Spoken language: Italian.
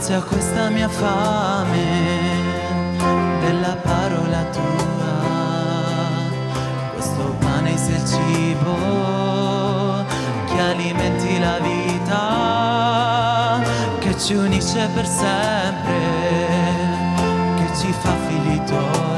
grazie a questa mia fame della parola tua. Questo pane sia il cibo che alimenti la vita, che ci unisce per sempre, che ci fa figli tuoi.